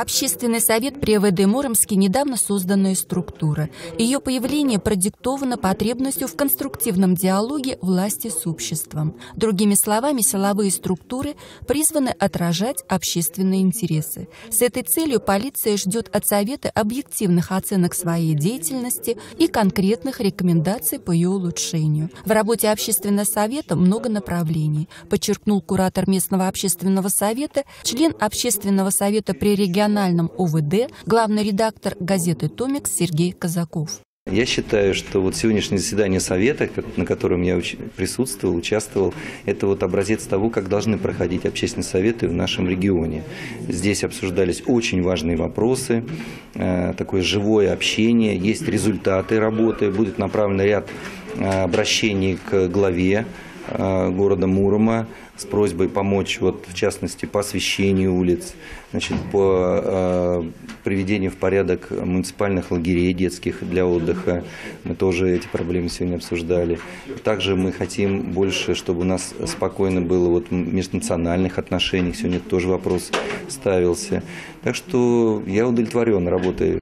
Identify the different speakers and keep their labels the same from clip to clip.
Speaker 1: Общественный совет при ВД Муромске недавно созданная структура. Ее появление продиктовано потребностью в конструктивном диалоге власти с обществом. Другими словами, силовые структуры призваны отражать общественные интересы. С этой целью полиция ждет от Совета объективных оценок своей деятельности и конкретных рекомендаций по ее улучшению. В работе Общественного совета много направлений, подчеркнул куратор местного общественного совета, член Общественного совета при региональном региональном ОВД главный редактор газеты «Томикс» Сергей Казаков.
Speaker 2: Я считаю, что вот сегодняшнее заседание Совета, на котором я присутствовал, участвовал, это вот образец того, как должны проходить общественные советы в нашем регионе. Здесь обсуждались очень важные вопросы, э, такое живое общение, есть результаты работы, будет направлен ряд э, обращений к главе города Мурома, с просьбой помочь, вот, в частности, по освещению улиц, значит, по э, приведению в порядок муниципальных лагерей детских для отдыха. Мы тоже эти проблемы сегодня обсуждали. Также мы хотим больше, чтобы у нас спокойно было вот, в межнациональных отношениях. Сегодня тоже вопрос ставился. Так что я удовлетворен работой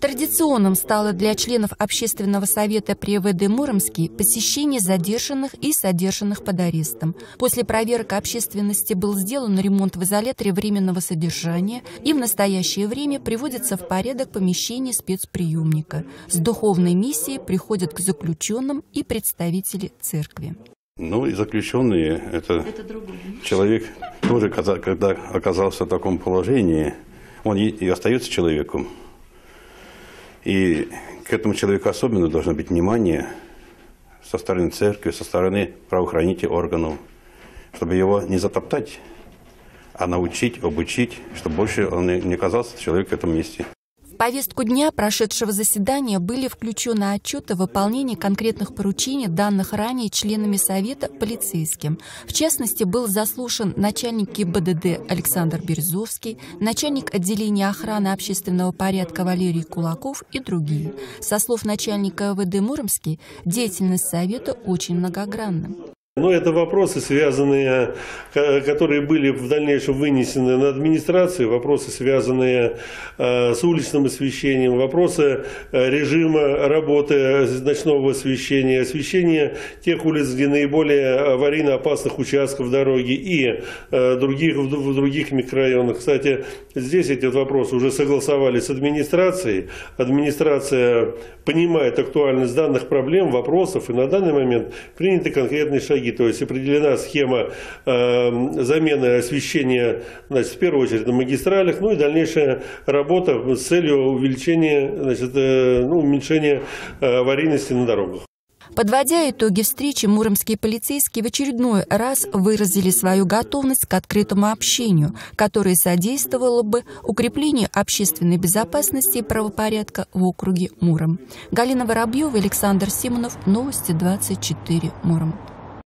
Speaker 1: Традиционным стало для членов Общественного совета при ВД Муромский посещение задержанных и содержанных под арестом. После проверок общественности был сделан ремонт в изоляторе временного содержания и в настоящее время приводится в порядок помещение спецприемника. С духовной миссией приходят к заключенным и представители церкви.
Speaker 3: Ну и заключенные, это, это человек тоже, когда оказался в таком положении, он и остается человеком. И к этому человеку особенно должно быть внимание со стороны церкви, со стороны правоохранительных органов, чтобы его не затоптать, а научить, обучить, чтобы больше он не оказался человек в этом месте
Speaker 1: повестку дня прошедшего заседания были включены отчеты о выполнении конкретных поручений, данных ранее членами Совета полицейским. В частности, был заслушан начальник ГИБДД Александр Березовский, начальник отделения охраны общественного порядка Валерий Кулаков и другие. Со слов начальника ВД Муромский, деятельность Совета очень многогранна.
Speaker 4: Но это вопросы, связанные, которые были в дальнейшем вынесены на администрацию, вопросы, связанные э, с уличным освещением, вопросы э, режима работы ночного освещения, освещения тех улиц, где наиболее аварийно опасных участков дороги и э, других, в других микрорайонах. Кстати, здесь эти вопросы уже согласовали с администрацией. Администрация понимает актуальность данных проблем, вопросов, и на данный момент приняты конкретные шаги шаги, то есть определена схема э, замены освещения, значит, в первую очередь на магистралях, ну и дальнейшая работа с целью увеличения, значит, э, ну, уменьшения э, аварийности на дорогах.
Speaker 1: Подводя итоги встречи, муромские полицейские в очередной раз выразили свою готовность к открытому общению, которое содействовало бы укреплению общественной безопасности и правопорядка в округе Муром. Галина Воробьева, Александр Симонов, Новости 24 Муром.